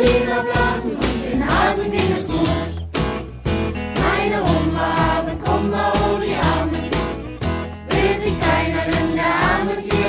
Leberblasen und den Hasen ging es gut. Meine Oma habe Kummer, oh die Armen, will sich keiner in der armen Tier